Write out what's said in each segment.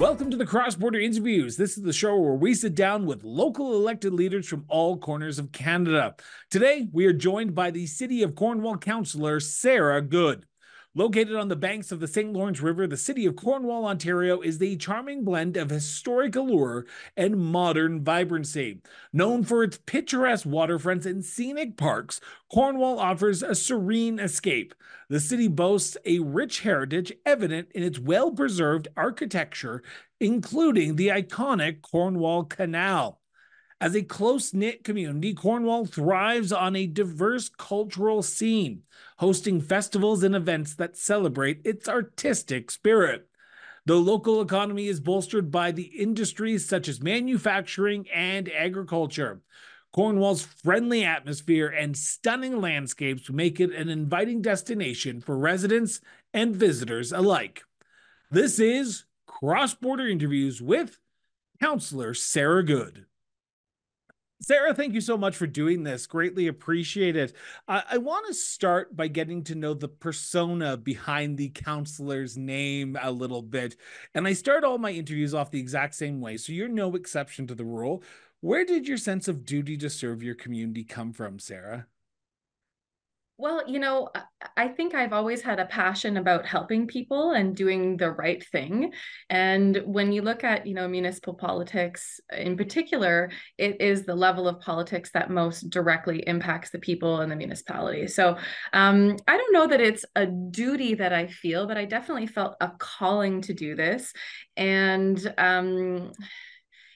Welcome to the Cross Border Interviews. This is the show where we sit down with local elected leaders from all corners of Canada. Today, we are joined by the City of Cornwall Councillor Sarah Good. Located on the banks of the St. Lawrence River, the city of Cornwall, Ontario is the charming blend of historic allure and modern vibrancy. Known for its picturesque waterfronts and scenic parks, Cornwall offers a serene escape. The city boasts a rich heritage evident in its well preserved architecture, including the iconic Cornwall Canal. As a close knit community, Cornwall thrives on a diverse cultural scene, hosting festivals and events that celebrate its artistic spirit. The local economy is bolstered by the industries such as manufacturing and agriculture. Cornwall's friendly atmosphere and stunning landscapes make it an inviting destination for residents and visitors alike. This is Cross Border Interviews with Councillor Sarah Good. Sarah, thank you so much for doing this. Greatly appreciate it. Uh, I want to start by getting to know the persona behind the councillor's name a little bit. And I start all my interviews off the exact same way. So you're no exception to the rule. Where did your sense of duty to serve your community come from, Sarah? Well, you know, I think I've always had a passion about helping people and doing the right thing. And when you look at, you know, municipal politics in particular, it is the level of politics that most directly impacts the people in the municipality. So um, I don't know that it's a duty that I feel, but I definitely felt a calling to do this. And, um,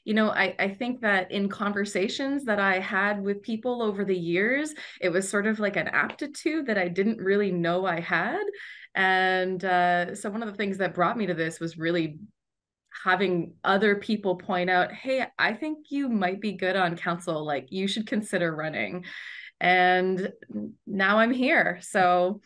you know, I, I think that in conversations that I had with people over the years, it was sort of like an aptitude that I didn't really know I had. And uh, so one of the things that brought me to this was really having other people point out, hey, I think you might be good on council. Like you should consider running. And now I'm here. So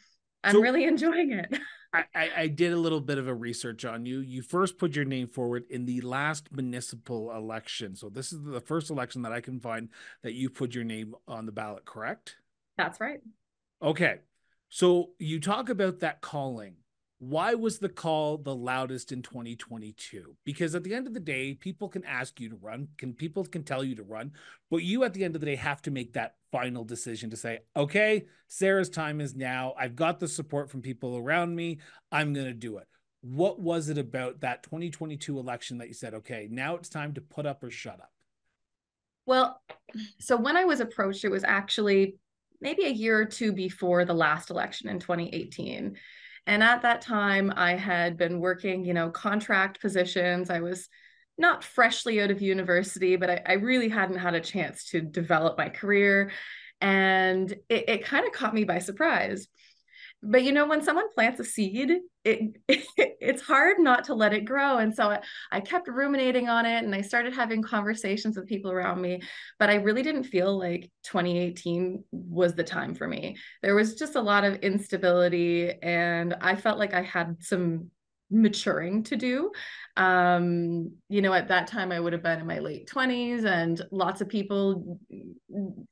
I'm so, really enjoying it. I, I, did a little bit of a research on you. You first put your name forward in the last municipal election. So this is the first election that I can find that you put your name on the ballot, correct? That's right. Okay. So you talk about that calling why was the call the loudest in 2022 because at the end of the day people can ask you to run can people can tell you to run but you at the end of the day have to make that final decision to say okay sarah's time is now. I've got the support from people around me. I'm going to do it. What was it about that 2022 election that you said okay now it's time to put up or shut up well so when i was approached it was actually maybe a year or two before the last election in 2018 and at that time, I had been working, you know, contract positions. I was not freshly out of university, but I, I really hadn't had a chance to develop my career. And it, it kind of caught me by surprise but you know when someone plants a seed it, it, it's hard not to let it grow and so I, I kept ruminating on it and i started having conversations with people around me but i really didn't feel like 2018 was the time for me there was just a lot of instability and i felt like i had some maturing to do. Um, you know, at that time I would have been in my late 20s and lots of people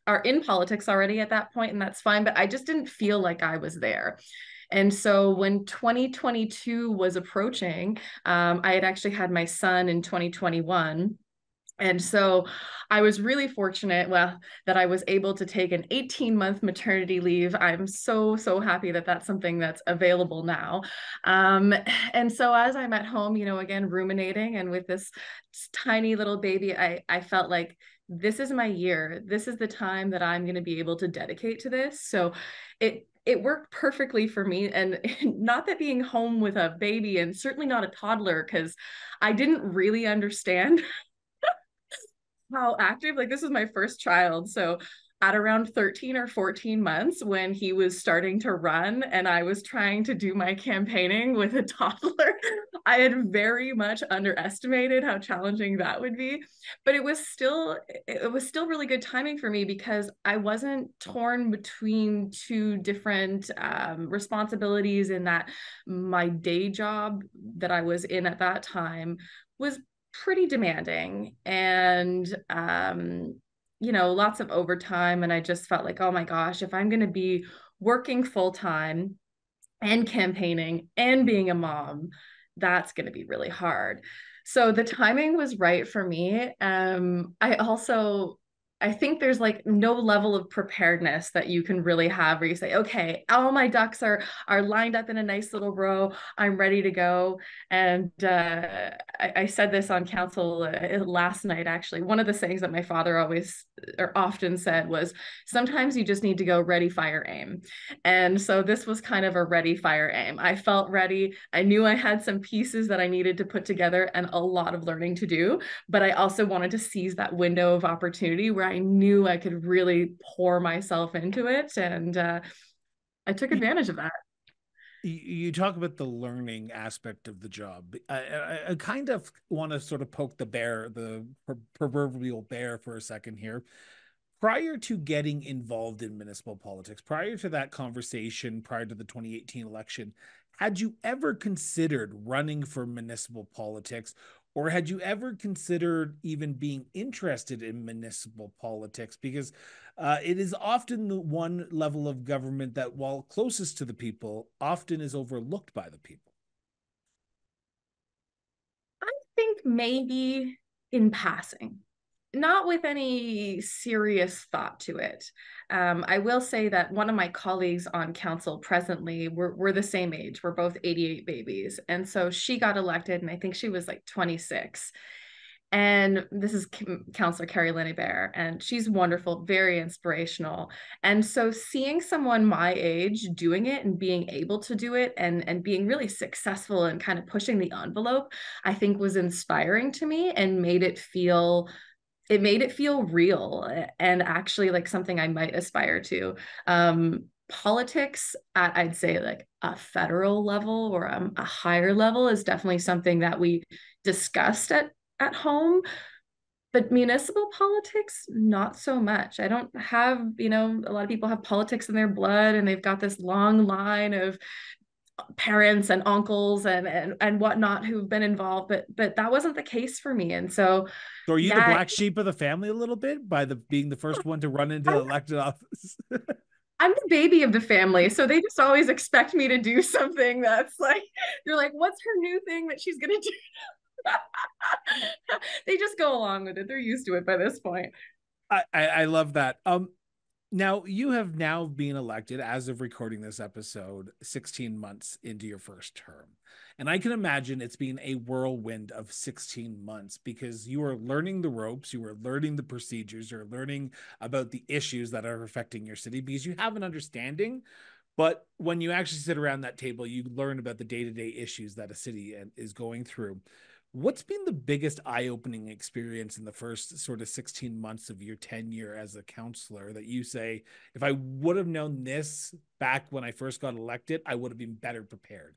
are in politics already at that point and that's fine, but I just didn't feel like I was there. And so when 2022 was approaching, um, I had actually had my son in 2021 and so I was really fortunate, well, that I was able to take an 18 month maternity leave. I'm so, so happy that that's something that's available now. Um, and so as I'm at home, you know, again, ruminating and with this tiny little baby, I, I felt like this is my year. This is the time that I'm going to be able to dedicate to this. So it, it worked perfectly for me and not that being home with a baby and certainly not a toddler because i didn't really understand how active like this is my first child so at around 13 or 14 months when he was starting to run and I was trying to do my campaigning with a toddler, I had very much underestimated how challenging that would be. But it was still it was still really good timing for me because I wasn't torn between two different um, responsibilities in that my day job that I was in at that time was pretty demanding and um, you know lots of overtime and i just felt like oh my gosh if i'm going to be working full time and campaigning and being a mom that's going to be really hard so the timing was right for me. Um, I also I think there's like no level of preparedness that you can really have where you say, okay, all my ducks are are lined up in a nice little row. I'm ready to go. And uh, I, I, said this on council uh, last night. Actually, one of the things that my father always or often said was, sometimes you just need to go ready, fire, aim. And so this was kind of a ready, fire, aim. I felt ready. I knew I had some pieces that I needed to put together and a lot of learning to do, but I also wanted to seize that window of opportunity where I knew I could really pour myself into it. And uh, I took advantage of that. You talk about the learning aspect of the job. I, I, I kind of want to sort of poke the bear, the proverbial bear, for a second here prior to getting involved in municipal politics, prior to that conversation, prior to the 2018 election, had you ever considered running for municipal politics or had you ever considered even being interested in municipal politics? Because uh, it is often the one level of government that, while closest to the people, often is overlooked by the people. I think maybe in passing not with any serious thought to it. Um, I will say that one of my colleagues on council presently, we're, we're the same age. We're both 88 babies. And so she got elected, and I think she was like 26. And this is Councillor Carilyne Hébert, and she's wonderful, very inspirational. And so seeing someone my age doing it and being able to do it and, and being really successful and kind of pushing the envelope, I think was inspiring to me and made it feel it made it feel real and actually like something I might aspire to. Um, politics at I'd say like a federal level or um, a higher level is definitely something that we discussed at at home but municipal politics not so much i don't have you know a lot of people have politics in their blood and they've got this long line of parents and uncles and and and whatnot who've been involved but but that wasn't the case for me and so so are you that, the black sheep of the family a little bit by the being the first one to run into the elected office I'm the baby of the family, so they just always expect me to do something that's like they're like, "What's her new thing that she's gonna do?" they just go along with it. They're used to it by this point. I, I, I love that. Um, now you have now been elected as of recording this episode 16 months into your first term. And I can imagine it's been a whirlwind of 16 months because you are learning the ropes, you are learning the procedures, you're learning about the issues that are affecting your city because you have an understanding. But when you actually sit around that table, you learn about the day to day issues that a city uh, is going through. What's been the biggest eye opening experience in the first sort of 16 months of your tenure as a counselor that you say, if I would have known this back when I first got elected, I would have been better prepared?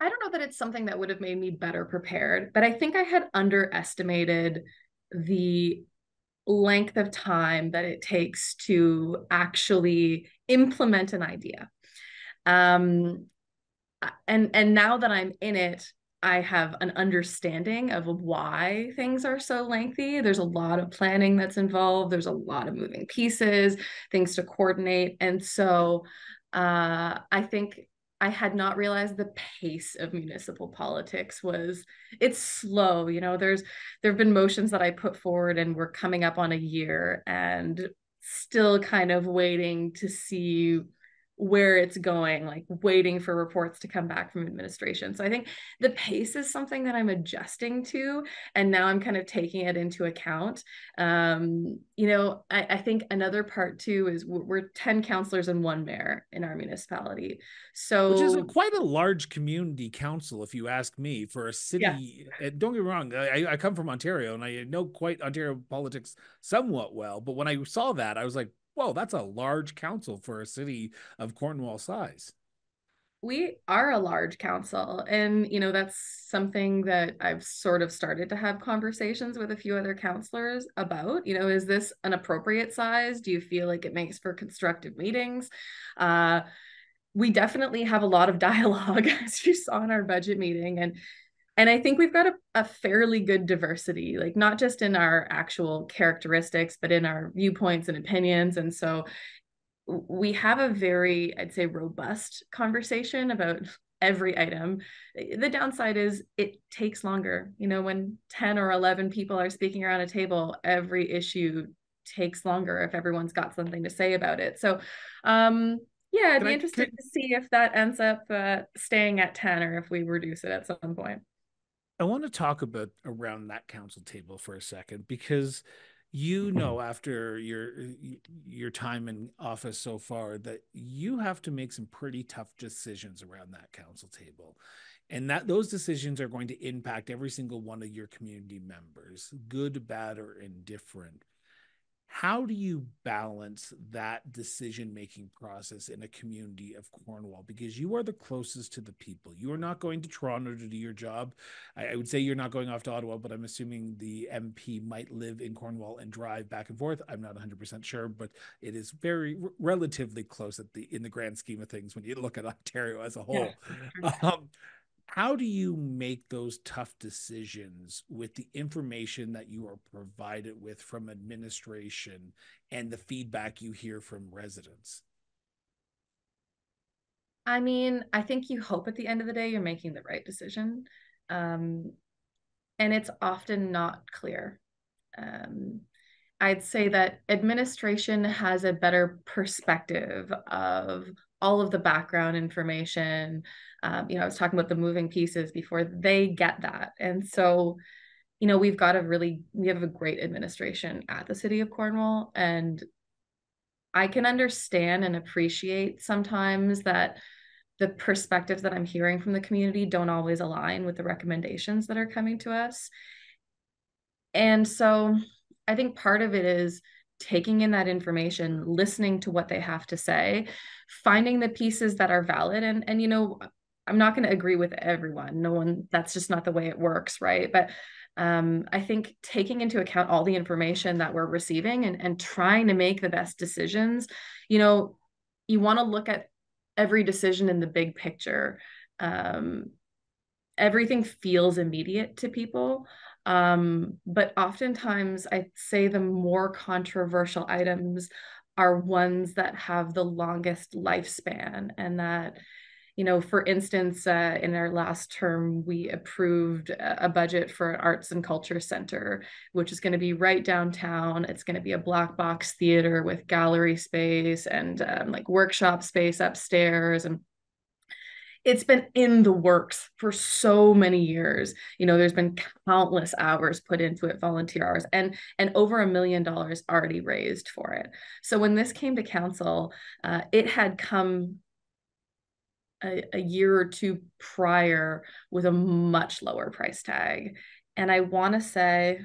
I don't know that it's something that would have made me better prepared, but I think I had underestimated the length of time that it takes to actually implement an idea. Um, and and now that I'm in it, I have an understanding of why things are so lengthy. There's a lot of planning that's involved. There's a lot of moving pieces, things to coordinate. And so uh, I think I had not realized the pace of municipal politics was it's slow. You know, there's there have been motions that I put forward and we're coming up on a year and still kind of waiting to see where it's going, like waiting for reports to come back from administration. So I think the pace is something that I'm adjusting to, and now I'm kind of taking it into account. Um, you know, I, I, think another part too is we're, we're 10 councilors and one mayor in our municipality. So which is a, quite a large community council, if you ask me, for a city. Yeah. Don't get me wrong, I, I come from Ontario and I know quite Ontario politics somewhat well, but when I saw that, I was like, whoa, that's a large council for a city of Cornwall size. We are a large council. And, you know, that's something that I've sort of started to have conversations with a few other councilors about. You know, is this an appropriate size? Do you feel like it makes for constructive meetings? Uh, we definitely have a lot of dialogue, as you saw in our budget meeting. And and i think we've got a, a fairly good diversity like not just in our actual characteristics but in our viewpoints and opinions and so we have a very i'd say robust conversation about every item. The downside is it takes longer. You know, when 10 or 11 people are speaking around a table, every issue takes longer if everyone's got something to say about it. So, um, yeah, I'd can be interested to see if that ends up uh, staying at 10 or if we reduce it at some point. I want to talk about around that council table for a second because you mm-hmm. know after your your time in office so far that you have to make some pretty tough decisions around that council table. And that those decisions are going to impact every single one of your community members good bad or indifferent how do you balance that decision making process in a community of Cornwall? Because you are the closest to the people. You are not going to Toronto to do your job. I, I, would say you're not going off to Ottawa, but I'm assuming the MP might live in Cornwall and drive back and forth. I'm not 100% sure, but it is very r- relatively close at the in the grand scheme of things when you look at Ontario as a whole. Yeah. Um, how do you make those tough decisions with the information that you are provided with from administration and the feedback you hear from residents? I mean, I think you hope at the end of the day you're making the right decision. Um, and it's often not clear. Um, I'd say that administration has a better perspective of all of the background information. Um, you know, I was talking about the moving pieces before they get that. And so, you know, we've got a really, we have a great administration at the city of Cornwall. And I can understand and appreciate sometimes that the perspectives that I'm hearing from the community don't always align with the recommendations that are coming to us. And so I think part of it is taking in that information, listening to what they have to say, finding the pieces that are valid. And, and you know, I'm not going to agree with everyone. No one, that's just not the way it works, right? But um, I think taking into account all the information that we're receiving and, and trying to make the best decisions, you know, you want to look at every decision in the big picture. Um, everything feels immediate to people. Um, but oftentimes, I'd say the more controversial items are ones that have the longest lifespan and that you know for instance uh, in our last term we approved a budget for an arts and culture center which is going to be right downtown. It's going to be a black box theater with gallery space and um, like workshop space upstairs and it's been in the works for so many years. You know there's been countless hours put into it volunteer hours and and over a million dollars already raised for it. So when this came to council uh, it had come a, a year or two prior with a much lower price tag. And i want to say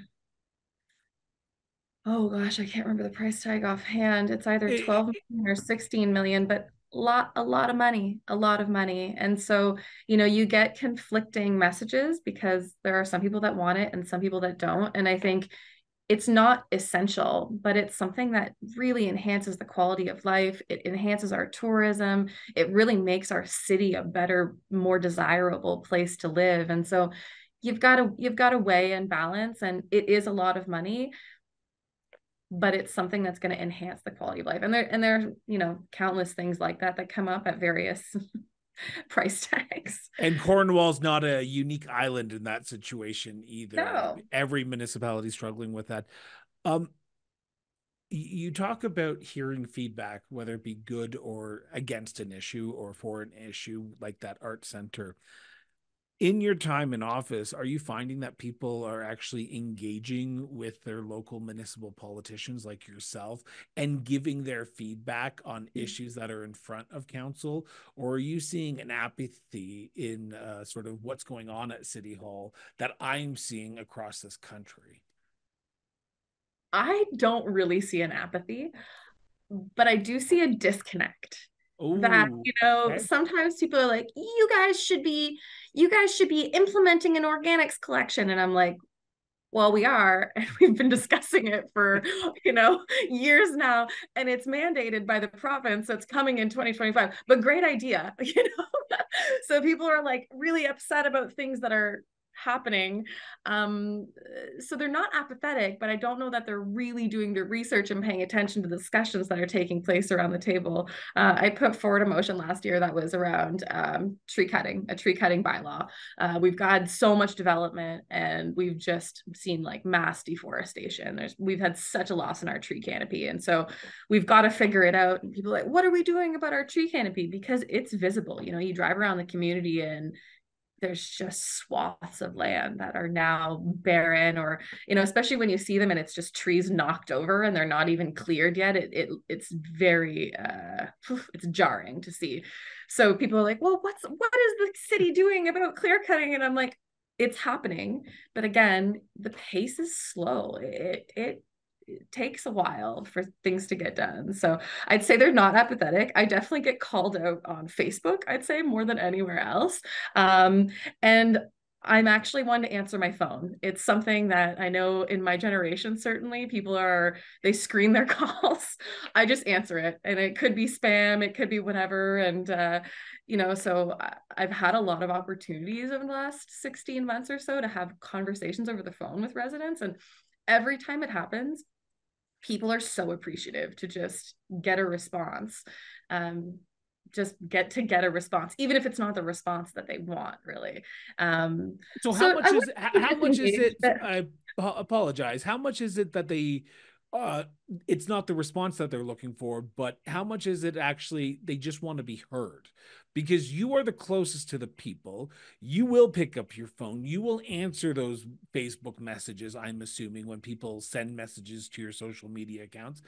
oh gosh i can't remember the price tag offhand. It's either 12 million or 16 million but lot a lot of money a lot of money. And so you know you get conflicting messages because there are some people that want it and some people that don't. And i think it's not essential but it's something that really enhances the quality of life. It enhances our tourism. It really makes our city a better more desirable place to live. And so you've got to you've got to weigh and balance and it is a lot of money but it's something that's going to enhance the quality of life. And there and there are you know countless things like that that come up at various price tags. And cornwall's not a unique island in that situation either. No. every municipality struggling with that. Um you talk about hearing feedback whether it be good or against an issue or for an issue like that art center in your time in office, are you finding that people are actually engaging with their local municipal politicians like yourself and giving their feedback on mm. issues that are in front of council? Or are you seeing an apathy in uh, sort of what's going on at City Hall that I'm seeing across this country? I don't really see an apathy, but I do see a disconnect. Ooh, that you know okay. sometimes people are like you guys should be you guys should be implementing an organics collection. And i'm like well we are. And we've been discussing it for you know years now. And it's mandated by the province it's coming in 2025 but great idea you know? So people are like really upset about things that are happening. Um, so they're not apathetic, but I don't know that they're really doing their research and paying attention to the discussions that are taking place around the table. Uh, I put forward a motion last year that was around um, tree cutting, a tree cutting bylaw. Uh, we've got so much development and we've just seen like mass deforestation. There's we've had such a loss in our tree canopy. And so we've got to figure it out. And people like, what are we doing about our tree canopy? Because it's visible. You know, you drive around the community and there's just swaths of land that are now barren or you know especially when you see them and it's just trees knocked over and they're not even cleared yet it, it it's very uh it's jarring to see. So people are like well what's what is the city doing about clear cutting? And i'm like it's happening. But again the pace is slow. It it it takes a while for things to get done. So I'd say they're not apathetic. I definitely get called out on Facebook, I'd say more than anywhere else. Um, and I'm actually one to answer my phone. It's something that I know in my generation, certainly people are, they screen their calls. I just answer it and it could be spam, it could be whatever. And, uh, you know, so I've had a lot of opportunities over the last 16 months or so to have conversations over the phone with residents. And every time it happens, people are so appreciative to just get a response um, just get to get a response even if it's not the response that they want really. Um, so how so much is how much is it i apologize how much is it that they uh it's not the response that they're looking for but how much is it actually they just want to be heard because you are the closest to the people. You will pick up your phone. You will answer those Facebook messages, I'm assuming, when people send messages to your social media accounts.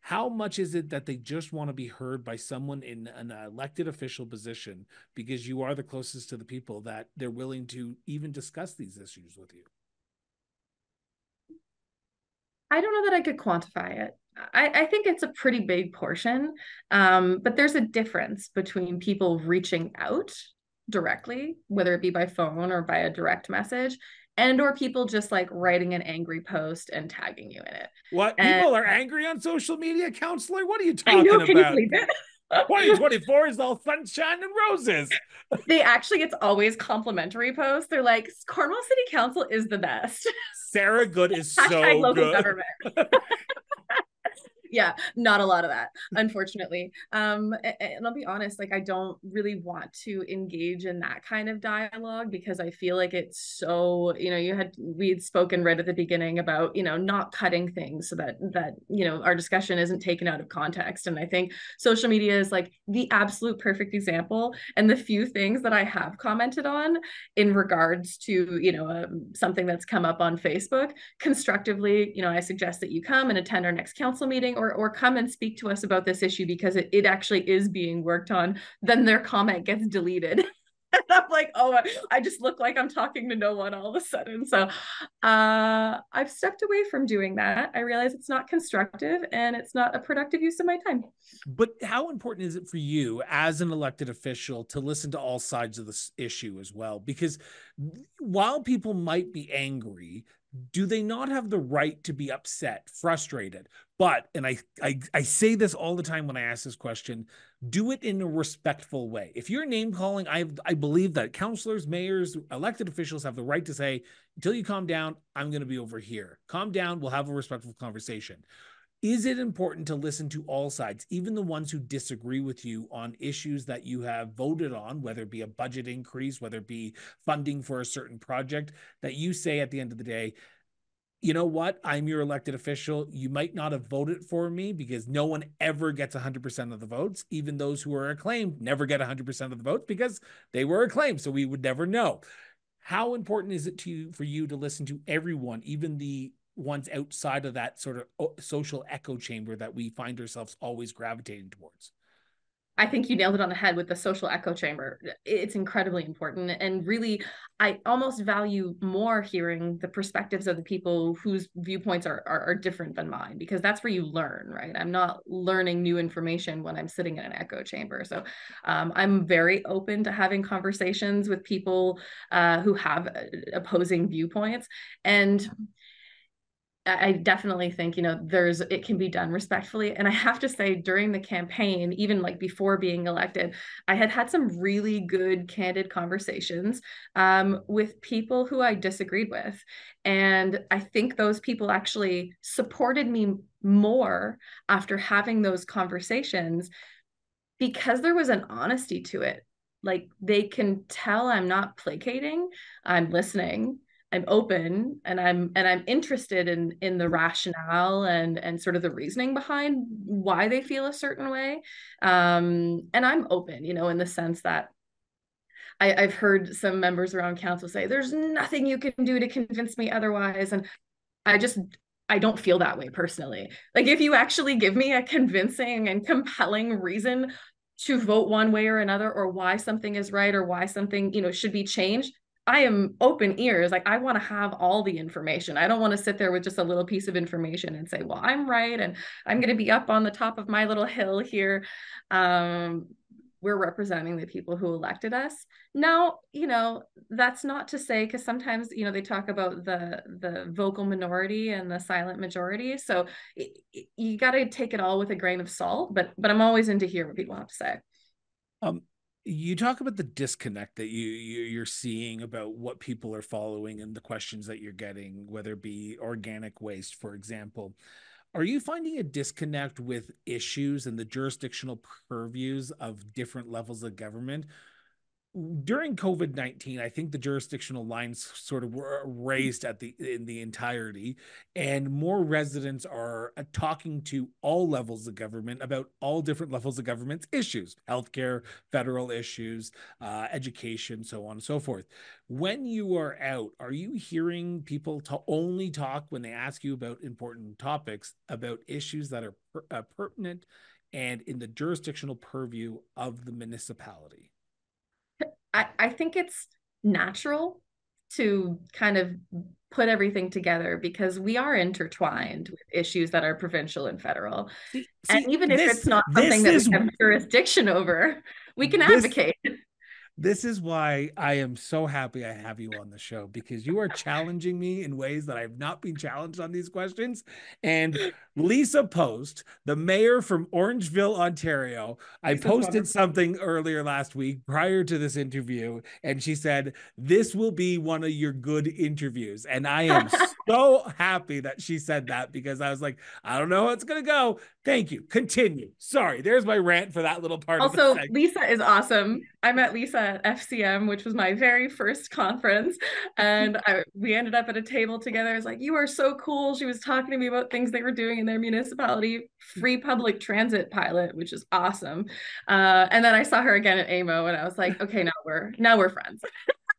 How much is it that they just want to be heard by someone in an elected official position because you are the closest to the people that they're willing to even discuss these issues with you? I don't know that I could quantify it. I, I think it's a pretty big portion, um, but there's a difference between people reaching out directly, whether it be by phone or by a direct message, and or people just like writing an angry post and tagging you in it. What and, people are angry on social media, counselor? What are you talking know, about? 2024 is all sunshine and roses. They actually, it's always complimentary posts. They're like, Cornwall City Council is the best. Sarah Good is so good. Yeah not a lot of that unfortunately. Um and, and, i'll be honest like i don't really want to engage in that kind of dialogue because i feel like it's so you know you had we had spoken right at the beginning about you know not cutting things so that that you know our discussion isn't taken out of context. And i think social media is like the absolute perfect example. And the few things that i have commented on in regards to you know um, something that's come up on facebook constructively you know i suggest that you come and attend our next council meeting or or come and speak to us about this issue because it, it actually is being worked on, then their comment gets deleted. and I'm like, oh, I just look like I'm talking to no one all of a sudden. So uh, I've stepped away from doing that. I realize it's not constructive and it's not a productive use of my time. But how important is it for you as an elected official to listen to all sides of this issue as well? Because while people might be angry, do they not have the right to be upset, frustrated? But, and I, I, I say this all the time when I ask this question, do it in a respectful way. If you're name calling, I, I believe that counselors, mayors, elected officials have the right to say, until you calm down, I'm going to be over here. Calm down. We'll have a respectful conversation. Is it important to listen to all sides, even the ones who disagree with you on issues that you have voted on, whether it be a budget increase, whether it be funding for a certain project, that you say at the end of the day, you know what? I'm your elected official. You might not have voted for me because no one ever gets 100% of the votes. Even those who are acclaimed never get 100% of the votes because they were acclaimed. So we would never know. How important is it to you for you to listen to everyone, even the ones outside of that sort of social echo chamber that we find ourselves always gravitating towards? I think you nailed it on the head with the social echo chamber. It's incredibly important. And really, I almost value more hearing the perspectives of the people whose viewpoints are, are, are, different than mine, because that's where you learn, right? I'm not learning new information when I'm sitting in an echo chamber. So um, I'm very open to having conversations with people uh, who have uh, opposing viewpoints. And I definitely think, you know, there's, it can be done respectfully. And I have to say, during the campaign, even like before being elected, I had had some really good, candid conversations um, with people who I disagreed with. And I think those people actually supported me more after having those conversations because there was an honesty to it. Like they can tell I'm not placating, I'm listening I'm open and I'm and I'm interested in in the rationale and and sort of the reasoning behind why they feel a certain way. Um, and I'm open, you know, in the sense that I, I've heard some members around council say, "There's nothing you can do to convince me otherwise," and I just I don't feel that way personally. Like if you actually give me a convincing and compelling reason to vote one way or another or why something is right or why something, you know, should be changed, I am open ears. Like I want to have all the information. I don't want to sit there with just a little piece of information and say, well, I'm right. And I'm going to be up on the top of my little hill here. Um, we're representing the people who elected us. Now, you know, that's not to say because sometimes, you know, they talk about the the vocal minority and the silent majority. So it, you got to take it all with a grain of salt. But but I'm always in to hear what people have to say. Um, you talk about the disconnect that you, you are seeing about what people are following and the questions that you're getting whether it be organic waste for example. Are you finding a disconnect with issues and the jurisdictional purviews of different levels of government during COVID nineteen, I think the jurisdictional lines sort of were raised at the in the entirety, and more residents are uh, talking to all levels of government about all different levels of government's issues: healthcare, federal issues, uh, education, so on and so forth. When you are out, are you hearing people to only talk when they ask you about important topics about issues that are per, uh, pertinent and in the jurisdictional purview of the municipality? I, I think it's natural to kind of put everything together because we are intertwined with issues that are provincial and federal. See, and even if it's not something that is, we have jurisdiction over, we can this, advocate. This is why I am so happy I have you on the show because you are challenging me in ways that I've not been challenged on these questions. And Lisa Post, the mayor from Orangeville, Ontario, I posted something earlier last week prior to this interview, and she said, This will be one of your good interviews. And I am so happy that she said that because I was like, I don't know how it's going to go. Thank you. Continue. Sorry, there's my rant for that little part. Also, Lisa is awesome. I met Lisa at FCM, which was my very first conference, and I, we ended up at a table together. I was like, "You are so cool." She was talking to me about things they were doing in their municipality, free public transit pilot, which is awesome. Uh, and then I saw her again at AMO, and I was like, "Okay, now we're now we're friends."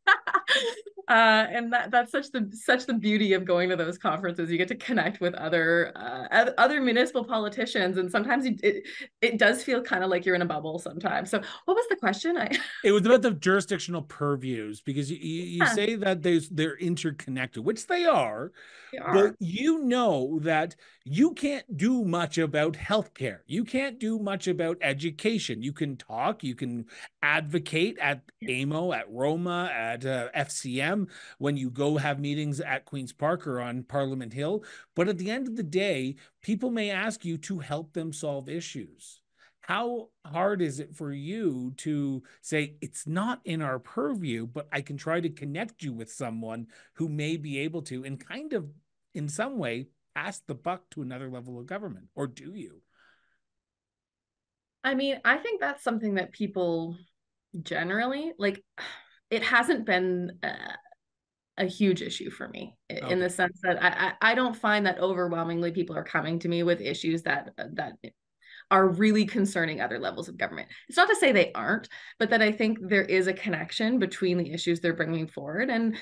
uh, and that that's such the such the beauty of going to those conferences. You get to connect with other uh, other municipal politicians, and sometimes you, it it does feel kind of like you're in a bubble sometimes. So, what was the question? I it was about the jurisdictional purviews because you you, you yeah. say that there's they're interconnected, which they are, they are, but you know that you can't do much about healthcare. You can't do much about education. You can talk, you can advocate at AMO, at Roma, at uh, FCM, when you go have meetings at Queen's Park or on Parliament Hill. But at the end of the day, people may ask you to help them solve issues. How hard is it for you to say it's not in our purview, but I can try to connect you with someone who may be able to, and kind of in some way pass the buck to another level of government, or do you? I mean, I think that's something that people generally like. It hasn't been uh, a huge issue for me okay. in the sense that I, I I don't find that overwhelmingly people are coming to me with issues that that are really concerning other levels of government. It's not to say they aren't, but that I think there is a connection between the issues they're bringing forward. And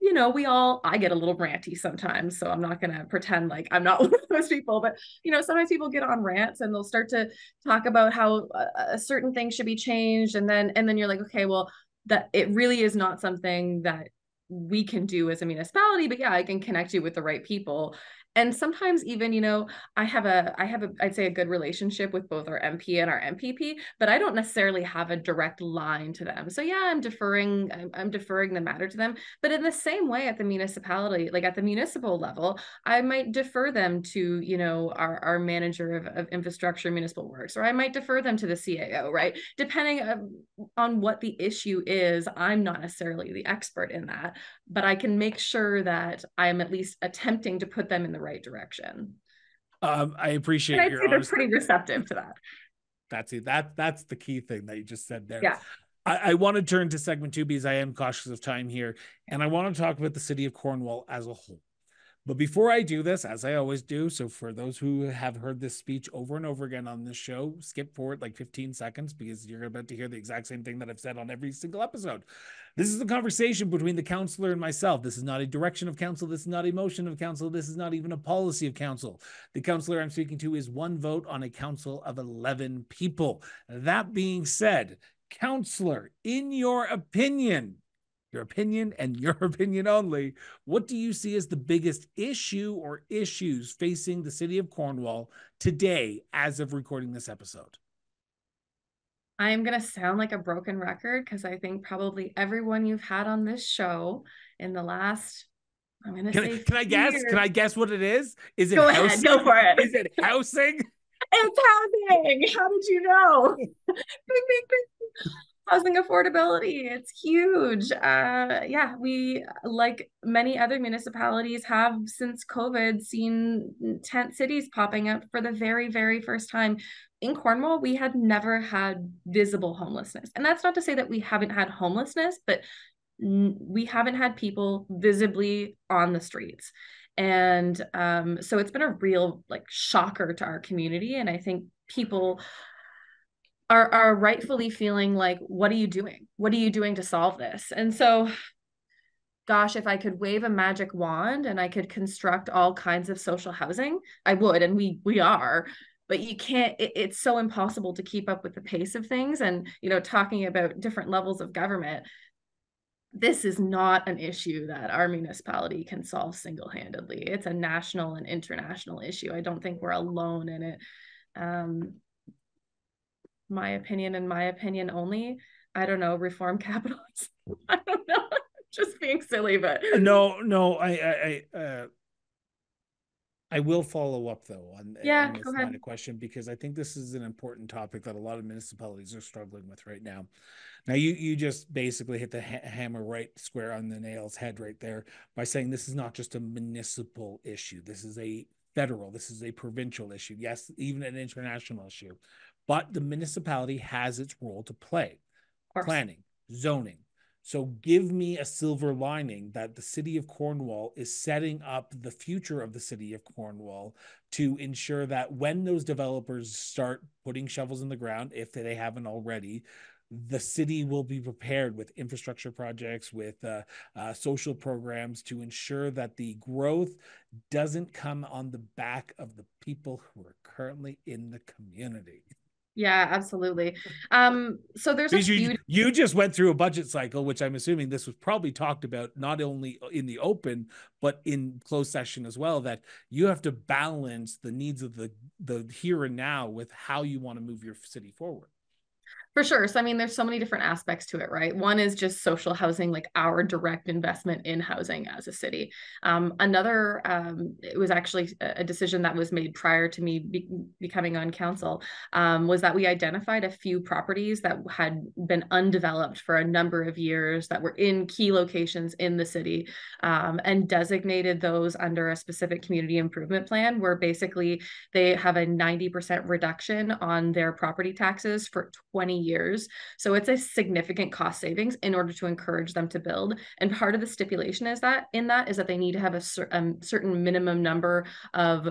you know, we all, I get a little ranty sometimes. So I'm not going to pretend like I'm not one of those people. But, you know, sometimes people get on rants and they'll start to talk about how a, a certain thing should be changed. And then, and then you're like, okay, well, that it really is not something that we can do as a municipality. But yeah, I can connect you with the right people. And sometimes even you know i have a i have a i'd say a good relationship with both our mp and our mpp but i don't necessarily have a direct line to them. So yeah i'm deferring i'm, I'm deferring the matter to them. But in the same way at the municipality like at the municipal level i might defer them to you know our, our manager of, of infrastructure municipal works or i might defer them to the cao right? Depending on what the issue is i'm not necessarily the expert in that but i can make sure that i'm at least attempting to put them in the right direction. Um, I appreciate. And I'd say they're pretty receptive to that. That's it. That that's the key thing that you just said there. Yeah. I, I want to turn to segment two because I am cautious of time here, and I want to talk about the city of Cornwall as a whole. But before I do this, as I always do, so for those who have heard this speech over and over again on this show, skip forward like 15 seconds because you're about to hear the exact same thing that I've said on every single episode. This is a conversation between the counselor and myself. This is not a direction of council. This is not a motion of council. This is not even a policy of council. The counselor I'm speaking to is one vote on a council of 11 people. That being said, counselor, in your opinion, your opinion and your opinion only. What do you see as the biggest issue or issues facing the city of Cornwall today as of recording this episode? I'm going to sound like a broken record because I think probably everyone you've had on this show in the last I'm going to say Can I guess? Years. Can I guess what it is? Is it Go housing? ahead, go for it. Is it housing? It's housing. How did you know? housing affordability. It's huge. Uh yeah we like many other municipalities have since covid seen tent cities popping up for the very very first time. In cornwall we had never had visible homelessness. And that's not to say that we haven't had homelessness but we haven't had people visibly on the streets. And um, so it's been a real like shocker to our community. And i think people are are rightfully feeling like what are you doing? What are you doing to solve this? And so gosh if i could wave a magic wand and i could construct all kinds of social housing i would and we we are but you can't it, it's so impossible to keep up with the pace of things. And you know talking about different levels of government this is not an issue that our municipality can solve single-handedly. It's a national and international issue. I don't think we're alone in it. Um, my opinion and my opinion only. I don't know, reform capitalism. I don't know. Just being silly, but no, no, I I I uh I will follow up though on, yeah, on this go ahead. of question because I think this is an important topic that a lot of municipalities are struggling with right now. Now you you just basically hit the ha- hammer right square on the nail's head right there by saying this is not just a municipal issue. This is a federal. This is a provincial issue. Yes, even an international issue but the municipality has its role to play planning, zoning. So give me a silver lining that the city of Cornwall is setting up the future of the city of Cornwall to ensure that when those developers start putting shovels in the ground, if they haven't already, the city will be prepared with infrastructure projects, with uh, uh, social programs to ensure that the growth doesn't come on the back of the people who are currently in the community. Yeah, absolutely. Um, so there's a few... you, you just went through a budget cycle, which I'm assuming this was probably talked about not only in the open but in closed session as well. That you have to balance the needs of the the here and now with how you want to move your city forward. For sure. So, I mean, there's so many different aspects to it, right? One is just social housing, like our direct investment in housing as a city. Um, another, um, it was actually a decision that was made prior to me be- becoming on council, um, was that we identified a few properties that had been undeveloped for a number of years that were in key locations in the city um, and designated those under a specific community improvement plan where basically they have a 90% reduction on their property taxes for 20 years. So it's a significant cost savings in order to encourage them to build. And part of the stipulation is that in that is that they need to have a cer- um, certain minimum number of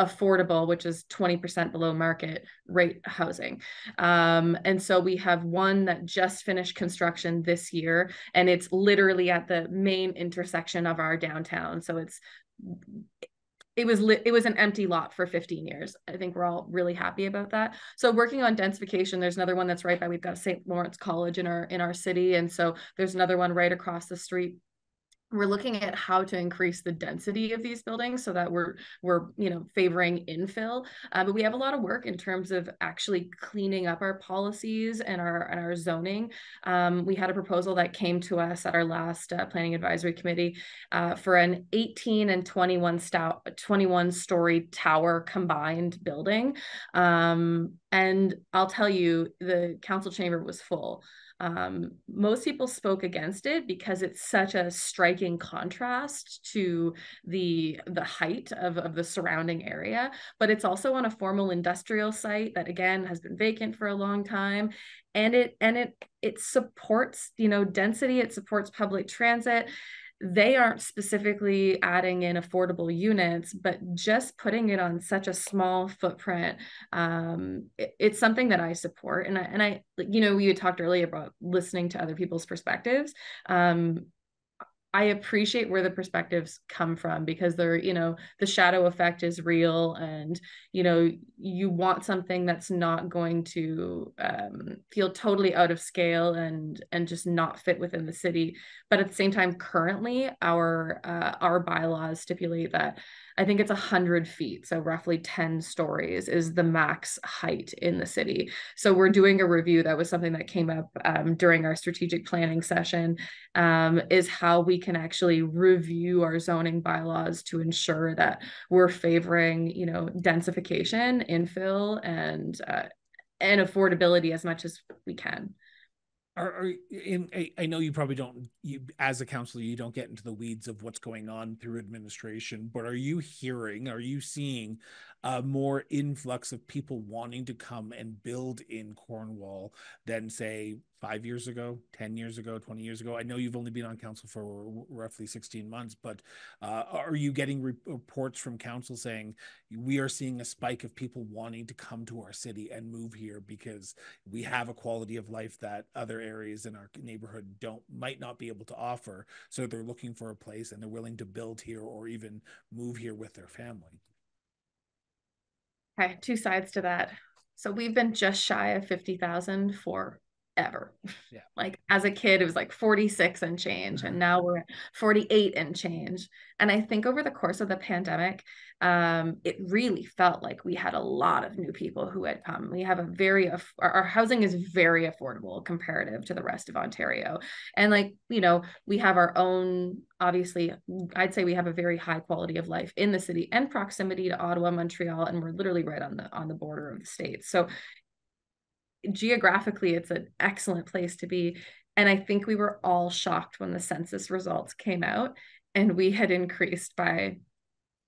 affordable, which is 20% below market rate housing. Um, and so we have one that just finished construction this year, and it's literally at the main intersection of our downtown. So it's it was lit, it was an empty lot for 15 years. I think we're all really happy about that. So working on densification, there's another one that's right by we've got St. Lawrence College in our in our city and so there's another one right across the street we're looking at how to increase the density of these buildings so that we're we're you know favoring infill. Uh, but we have a lot of work in terms of actually cleaning up our policies and our and our zoning. Um, we had a proposal that came to us at our last uh, planning advisory committee uh, for an 18 and 21 stout 21 story tower combined building. Um, and i'll tell you the council chamber was full um, most people spoke against it because it's such a striking contrast to the the height of, of the surrounding area but it's also on a formal industrial site that again has been vacant for a long time. And it and it it supports you know density it supports public transit they aren't specifically adding in affordable units, but just putting it on such a small footprint, um, it, it's something that I support. And I, and I, you know, we had talked earlier about listening to other people's perspectives. Um, I appreciate where the perspectives come from because they're, you know, the shadow effect is real and, you know, you want something that's not going to um, feel totally out of scale and and just not fit within the city. But at the same time, currently our uh, our bylaws stipulate that I think it's 100 feet, so roughly 10 stories is the max height in the city. So we're doing a review. That was something that came up um, during our strategic planning session, um, is how we can actually review our zoning bylaws to ensure that we're favoring, you know, densification, infill, and uh, and affordability as much as we can are, are in I, I, know you probably don't you as a counselor you don't get into the weeds of what's going on through administration but are you hearing are you seeing a more influx of people wanting to come and build in cornwall than say five years ago 10 years ago 20 years ago. I know you've only been on council for roughly 16 months but uh, are you getting re- reports from council saying we are seeing a spike of people wanting to come to our city and move here because we have a quality of life that other areas in our neighborhood don't might not be able to offer so they're looking for a place and they're willing to build here or even move here with their family okay two sides to that. So we've been just shy of 50,000 for ever. Yeah. Like as a kid, it was like 46 and change, and mm-hmm. now we're at 48 and change. And I think over the course of the pandemic, um, it really felt like we had a lot of new people who had come. We have a very, our, our housing is very affordable comparative to the rest of Ontario. And like, you know, we have our own, obviously, I'd say we have a very high quality of life in the city and proximity to Ottawa, Montreal, and we're literally right on the on the border of the states. So geographically it's an excellent place to be. And i think we were all shocked when the census results came out and we had increased by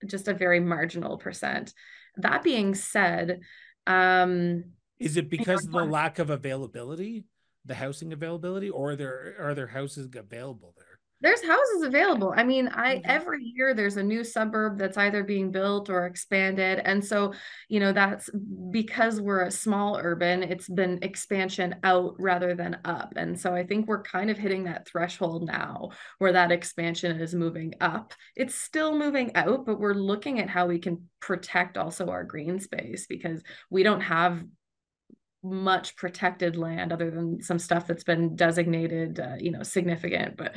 just a very marginal percent. That being said um is it because of the lack of availability the housing availability or are there are there houses available there there's houses available. I mean, I mm-hmm. every year there's a new suburb that's either being built or expanded. And so, you know, that's because we're a small urban, it's been expansion out rather than up. And so I think we're kind of hitting that threshold now where that expansion is moving up. It's still moving out, but we're looking at how we can protect also our green space because we don't have much protected land other than some stuff that's been designated uh, you know significant but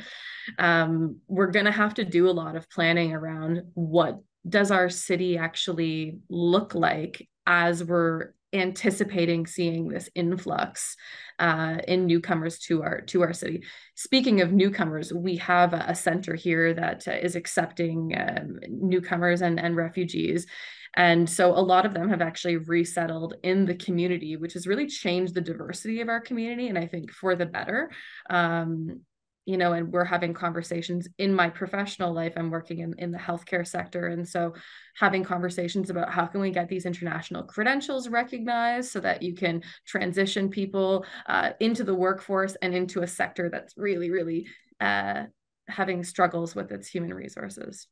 um, we're going to have to do a lot of planning around what does our city actually look like as we're anticipating seeing this influx uh, in newcomers to our to our city. Speaking of newcomers, we have a, center here that uh, is accepting um, newcomers and, and refugees. And so a lot of them have actually resettled in the community, which has really changed the diversity of our community. And I think for the better. Um, you know, and we're having conversations in my professional life. I'm working in, in the healthcare sector. And so having conversations about how can we get these international credentials recognized so that you can transition people uh, into the workforce and into a sector that's really, really uh, having struggles with its human resources.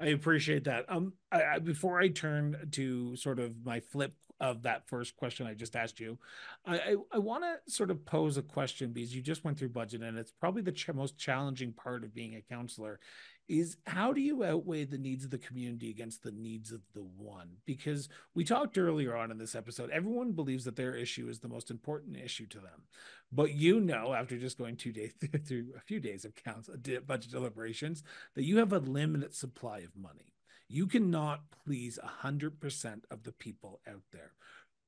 I appreciate that. Um, I, I, before I turn to sort of my flip of that first question I just asked you, I I, I want to sort of pose a question because you just went through budget and it's probably the ch- most challenging part of being a counselor is how do you outweigh the needs of the community against the needs of the one? Because we talked earlier on in this episode, everyone believes that their issue is the most important issue to them. But you know, after just going two days through a few days of council budget deliberations, that you have a limited supply of money. You cannot please 100% of the people out there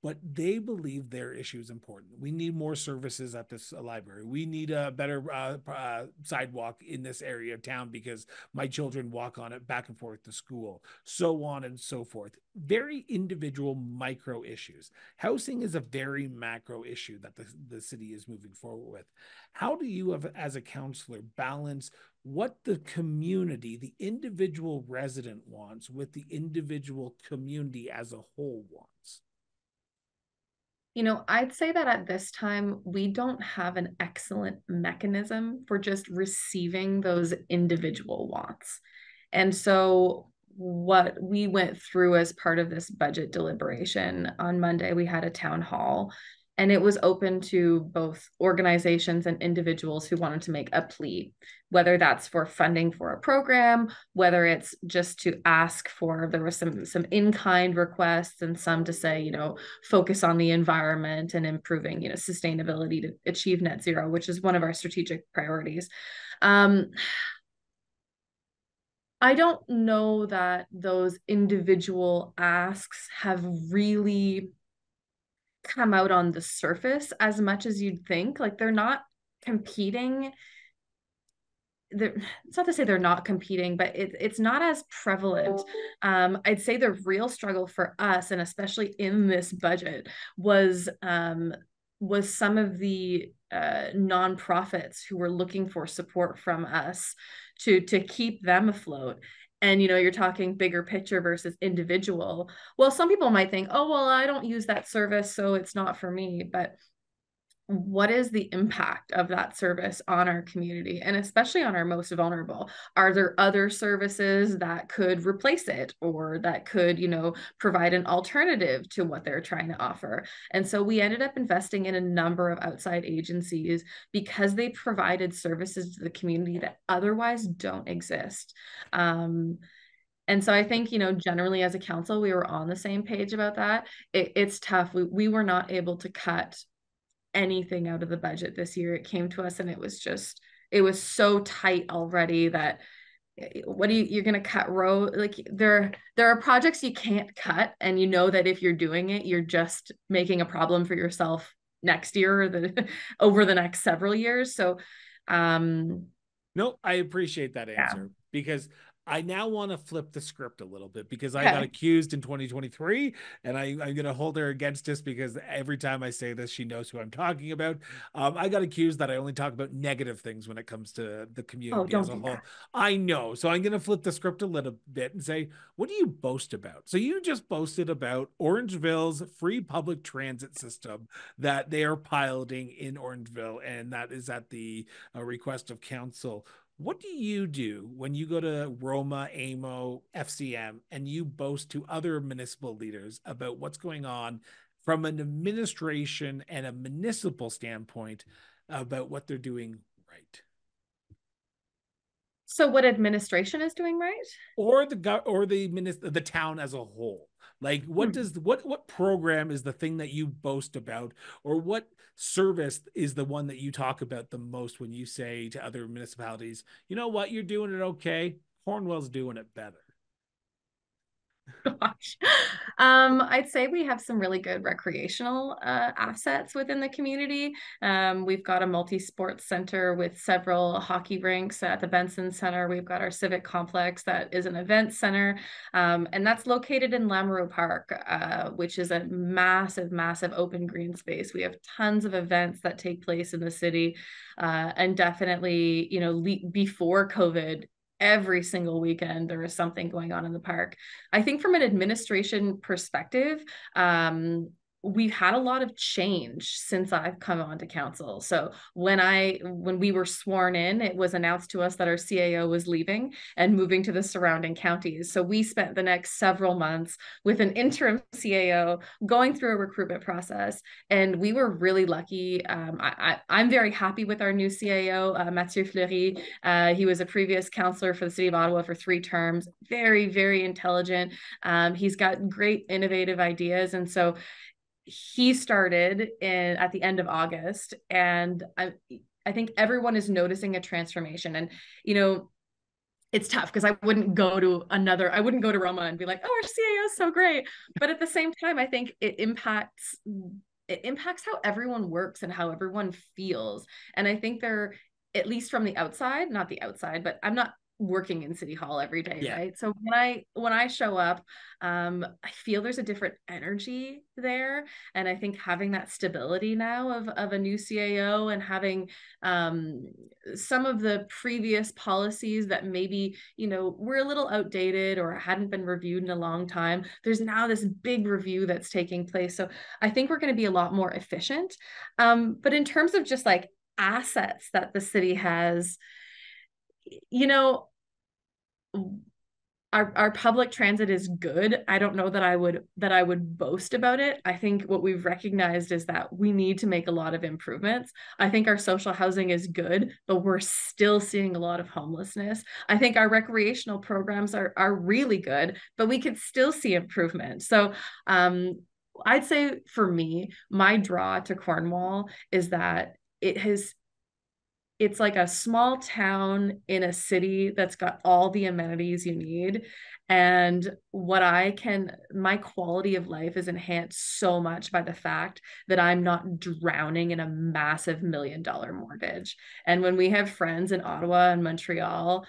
but they believe their issue is important. We need more services at this uh, library. We need a better uh, uh, sidewalk in this area of town because my children walk on it back and forth to school, so on and so forth. Very individual micro issues. Housing is a very macro issue that the, the city is moving forward with. How do you, have, as a counselor, balance what the community, the individual resident wants with the individual community as a whole wants? You know, I'd say that at this time, we don't have an excellent mechanism for just receiving those individual wants. And so, what we went through as part of this budget deliberation on Monday, we had a town hall and it was open to both organizations and individuals who wanted to make a plea whether that's for funding for a program whether it's just to ask for there was some some in-kind requests and some to say you know focus on the environment and improving you know sustainability to achieve net zero which is one of our strategic priorities. Um, I don't know that those individual asks have really come out on the surface as much as you'd think. Like they're not competing. They're, it's not to say they're not competing, but it, it's not as prevalent. Um, I'd say the real struggle for us, and especially in this budget, was um, was some of the uh, nonprofits who were looking for support from us to to keep them afloat and you know you're talking bigger picture versus individual. Well some people might think oh well i don't use that service so it's not for me but what is the impact of that service on our community and especially on our most vulnerable are there other services that could replace it or that could you know provide an alternative to what they're trying to offer and so we ended up investing in a number of outside agencies because they provided services to the community that otherwise don't exist um, and so I think, you know, generally as a council, we were on the same page about that. It, it's tough. We, we were not able to cut anything out of the budget this year. It came to us and it was just, it was so tight already that eh, what do you you're going to cut row like there there are projects you can't cut and you know that if you're doing it you're just making a problem for yourself next year or the over the next several years so um no i appreciate that answer yeah. because I now want to flip the script a little bit because I got accused in 2023 and I, am going to hold her against this because every time I say this, she knows who I'm talking about. Um, I got accused that I only talk about negative things when it comes to the community oh, as a whole. That. I know. So I'm going to flip the script a little bit and say, what do you boast about? So you just boasted about Orangeville's free public transit system that they are piloting in Orangeville, and that is at the uh, request of council. What do you do when you go to Roma, AMO, FCM, and you boast to other municipal leaders about what's going on from an administration and a municipal standpoint about what they're doing right? So, what administration is doing right, or the or the the town as a whole? Like, what hmm. does what what program is the thing that you boast about, or what service is the one that you talk about the most when you say to other municipalities, you know what, you're doing it okay. Cornwall's doing it better. Gosh. Um, I'd say we have some really good recreational uh, assets within the community. Um, we've got a multi sports center with several hockey rinks at the Benson Center. We've got our civic complex that is an event center, um, and that's located in Lamoureux Park, uh, which is a massive, massive open green space. We have tons of events that take place in the city, uh, and definitely, you know, le- before COVID, every single weekend there is something going on in the park. I think from an administration perspective, um, we've had a lot of change since I've come onto council. So when I when we were sworn in, it was announced to us that our CAO was leaving and moving to the surrounding counties. So we spent the next several months with an interim CAO going through a recruitment process, and we were really lucky. Um, I, am very happy with our new CAO, uh, Mathieu Fleury. Uh, he was a previous councillor for the city of Ottawa for three terms. Very very intelligent. Um, he's got great innovative ideas, and so he started in at the end of August, and I I think everyone is noticing a transformation. And you know, it's tough because I wouldn't go to another, I wouldn't go to Roma and be like, oh, our CAO is so great. But at the same time, I think it impacts it impacts how everyone works and how everyone feels. And I think they're at least from the outside, not the outside, but I'm not working in city hall every day yeah. right? So when i when i show up um i feel there's a different energy there. And i think having that stability now of of a new cao and having um some of the previous policies that maybe you know were a little outdated or hadn't been reviewed in a long time there's now this big review that's taking place. So i think we're going to be a lot more efficient. Um but in terms of just like assets that the city has you know our, our public transit is good. I don't know that i would that i would boast about it. I think what we've recognized is that we need to make a lot of improvements. I think our social housing is good but we're still seeing a lot of homelessness. I think our recreational programs are are really good but we could still see improvement. So um i'd say for me my draw to cornwall is that it has it's like a small town in a city that's got all the amenities you need. And what i can my quality of life is enhanced so much by the fact that i'm not drowning in a massive million dollar mortgage. And when we have friends in ottawa and montreal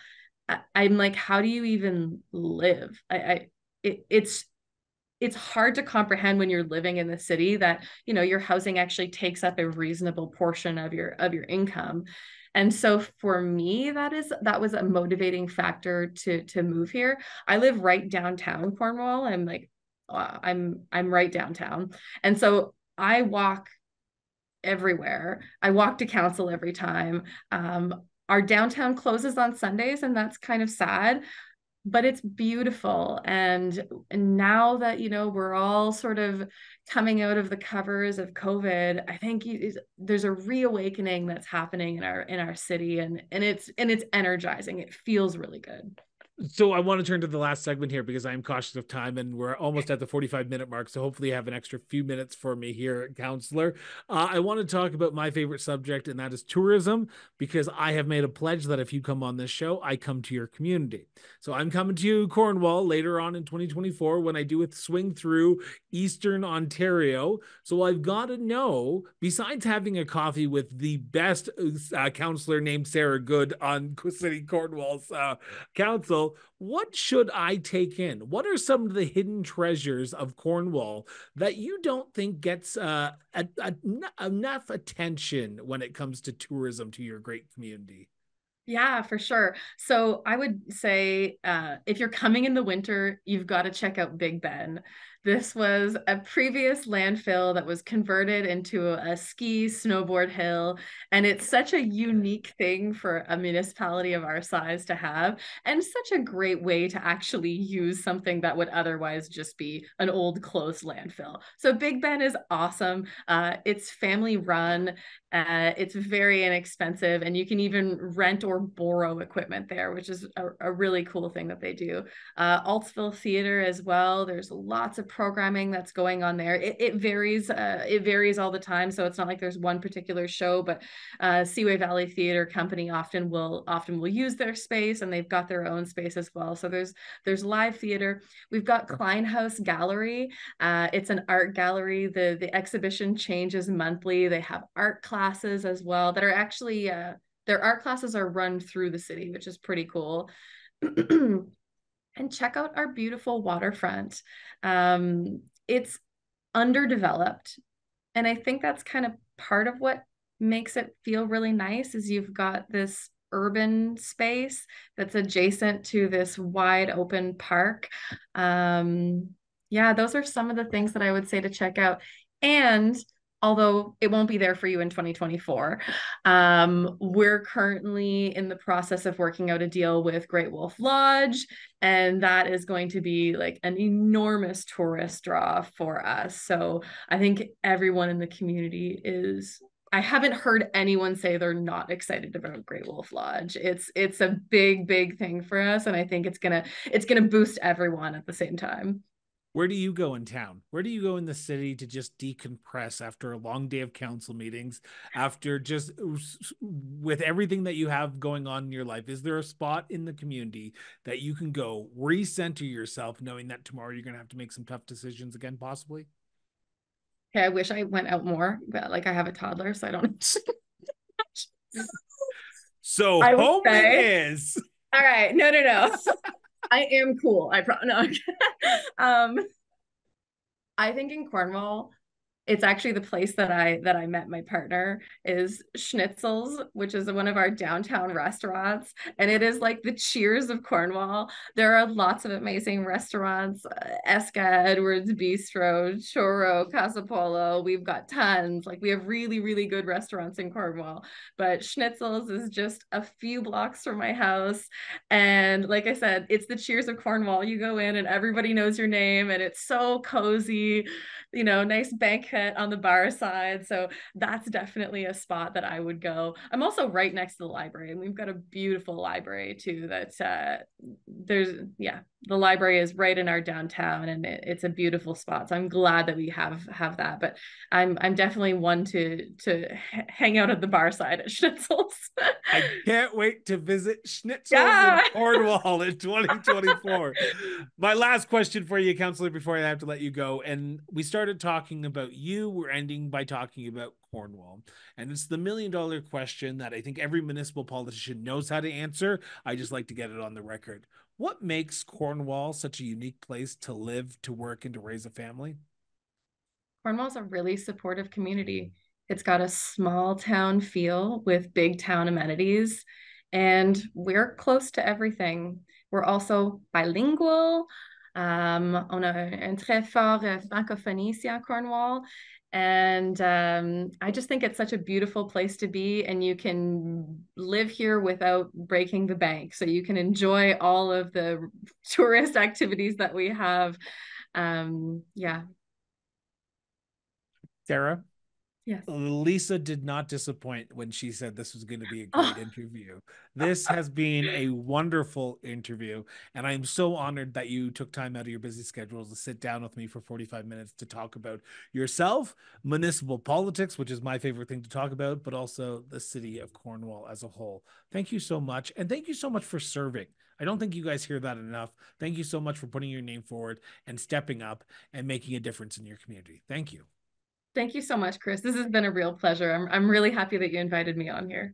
I, am like how do you even live? I, I it, it's it's hard to comprehend when you're living in the city that you know your housing actually takes up a reasonable portion of your of your income and so for me that is that was a motivating factor to to move here. I live right downtown cornwall. I'm like uh, i'm i'm right downtown. And so i walk everywhere. I walk to council every time. Um, our downtown closes on sundays and that's kind of sad but it's beautiful. And, now that you know we're all sort of coming out of the covers of covid i think you, there's a reawakening that's happening in our in our city and and it's and it's energizing. It feels really good so I want to turn to the last segment here because I'm cautious of time and we're almost at the 45 minute mark. So hopefully you have an extra few minutes for me here, counselor. Uh, I want to talk about my favorite subject, and that is tourism, because I have made a pledge that if you come on this show, I come to your community. So I'm coming to you, Cornwall, later on in 2024 when I do a swing through Eastern Ontario. So I've got to know, besides having a coffee with the best uh, counselor named Sarah Good on City Cornwall's uh, council, what should I take in? What are some of the hidden treasures of Cornwall that you don't think gets uh, a, a, enough attention when it comes to tourism to your great community? Yeah, for sure. So I would say uh, if you're coming in the winter, you've got to check out Big Ben. This was a previous landfill that was converted into a ski snowboard hill. And it's such a unique thing for a municipality of our size to have, and such a great way to actually use something that would otherwise just be an old closed landfill. So Big Ben is awesome. Uh, it's family run. Uh, it's very inexpensive, and you can even rent or borrow equipment there, which is a, a really cool thing that they do. Uh, Aultsville Theater as well. There's lots of programming that's going on there. It, it varies. Uh, it varies all the time, so it's not like there's one particular show. But uh, Seaway Valley Theater Company often will often will use their space, and they've got their own space as well. So there's there's live theater. We've got Kleinhaus Gallery. Uh, it's an art gallery. the The exhibition changes monthly. They have art classes classes as well that are actually uh, their art classes are run through the city, which is pretty cool. and check out our beautiful waterfront. Um, it's underdeveloped, and I think that's kind of part of what makes it feel really nice. Is you've got this urban space that's adjacent to this wide open park. Um, yeah, those are some of the things that I would say to check out And although it won't be there for you in 2024. Um, we're currently in the process of working out a deal with Great Wolf Lodge, and that is going to be like an enormous tourist draw for us. So I think everyone in the community is. I haven't heard anyone say they're not excited about Great Wolf Lodge. It's it's a big big thing for us and I think it's going to it's going to boost everyone at the same time where do you go in town? Where do you go in the city to just decompress after a long day of council meetings, after just uh, with everything that you have going on in your life? Is there a spot in the community that you can go recenter yourself, knowing that tomorrow you're going to have to make some tough decisions again, possibly? Okay, I wish I went out more, but like I have a toddler, so I don't. so I home say, is. All right, no, no, no. I am cool. I pro no. um, I think in Cornwall, it's actually the place that I that I met my partner is Schnitzels, which is one of our downtown restaurants, and it is like the Cheers of Cornwall. There are lots of amazing restaurants: uh, Esca, Edwards Bistro, Choro, Casa Polo. We've got tons. Like we have really really good restaurants in Cornwall. But Schnitzels is just a few blocks from my house, and like I said, it's the Cheers of Cornwall. You go in and everybody knows your name, and it's so cozy you know, nice banquet on the bar side. So that's definitely a spot that I would go. I'm also right next to the library, and we've got a beautiful library too. That uh, there's, yeah, the library is right in our downtown and it, it's a beautiful spot so i'm glad that we have have that but i'm i'm definitely one to to hang out at the bar side at schnitzels i can't wait to visit schnitzels yeah. in cornwall in 2024 my last question for you counselor before i have to let you go and we started talking about you we're ending by talking about Cornwall. And it's the million dollar question that I think every municipal politician knows how to answer. I just like to get it on the record. What makes Cornwall such a unique place to live, to work, and to raise a family? Cornwall's a really supportive community. It's got a small town feel with big town amenities, and we're close to everything. We're also bilingual. Um, on a un très fort francophonie ici à Cornwall, and um, i just think it's such a beautiful place to be and you can live here without breaking the bank. So you can enjoy all of the tourist activities that we have. Um, yeah. Sarah Yes. Lisa did not disappoint when she said this was going to be a ah. great oh. interview. This has been a wonderful interview. And I'm so honored that you took time out of your busy schedules to sit down with me for 45 minutes to talk about yourself, municipal politics, which is my favorite thing to talk about, but also the city of Cornwall as a whole. Thank you so much. And thank you so much for serving. I don't think you guys hear that enough. Thank you so much for putting your name forward and stepping up and making a difference in your community. Thank you. Thank you so much, Chris. This has been a real pleasure. I'm, I'm really happy that you invited me on here.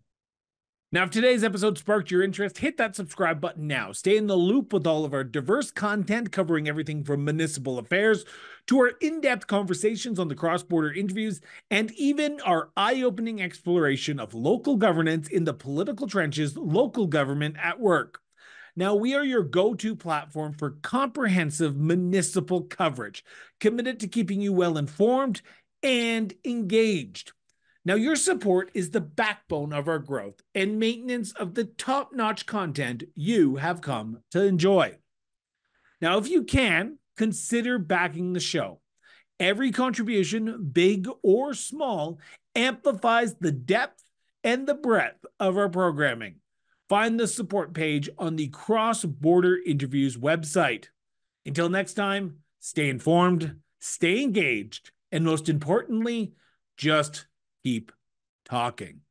Now, if today's episode sparked your interest, hit that subscribe button now. Stay in the loop with all of our diverse content covering everything from municipal affairs to our in depth conversations on the cross border interviews and even our eye opening exploration of local governance in the political trenches, local government at work. Now, we are your go to platform for comprehensive municipal coverage, committed to keeping you well informed and engaged. Now, your support is the backbone of our growth and maintenance of the top notch content you have come to enjoy. Now, if you can, consider backing the show. Every contribution, big or small, amplifies the depth and the breadth of our programming. Find the support page on the Cross Border Interviews website. Until next time, stay informed, stay engaged, and most importantly, just keep talking.